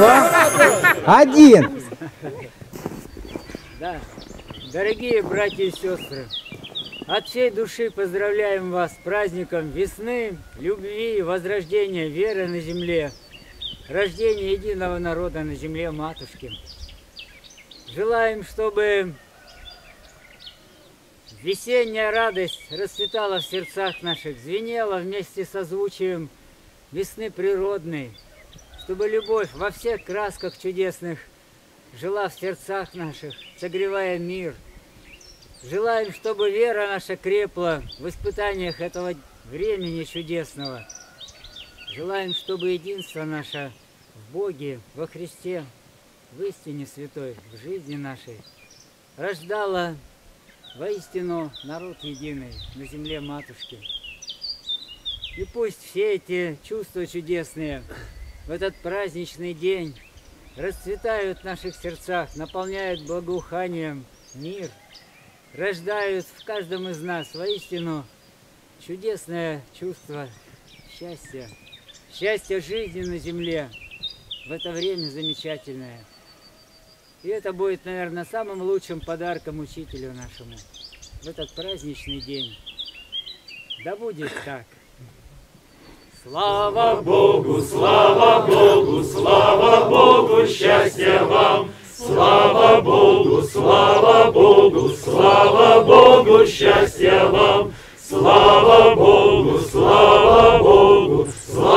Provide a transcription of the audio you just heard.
Один. Да. Дорогие братья и сестры, от всей души поздравляем вас с праздником весны, любви возрождения веры на земле, рождения единого народа на земле матушки. Желаем, чтобы весенняя радость расцветала в сердцах наших, звенела вместе с озвучием весны природной, чтобы любовь во всех красках чудесных жила в сердцах наших, согревая мир. Желаем, чтобы вера наша крепла в испытаниях этого времени чудесного. Желаем, чтобы единство наше в Боге, во Христе, в истине святой, в жизни нашей рождало воистину народ единый на земле матушки. И пусть все эти чувства чудесные в этот праздничный день расцветают в наших сердцах, наполняют благоуханием мир, рождают в каждом из нас воистину чудесное чувство счастья, счастье жизни на земле в это время замечательное. И это будет, наверное, самым лучшим подарком учителю нашему в этот праздничный день. Да будет так. Слава Богу, слава Богу, слава Богу, счастья вам! Слава Богу, слава Богу, слава Богу, счастья вам! Слава Богу, слава Богу, слава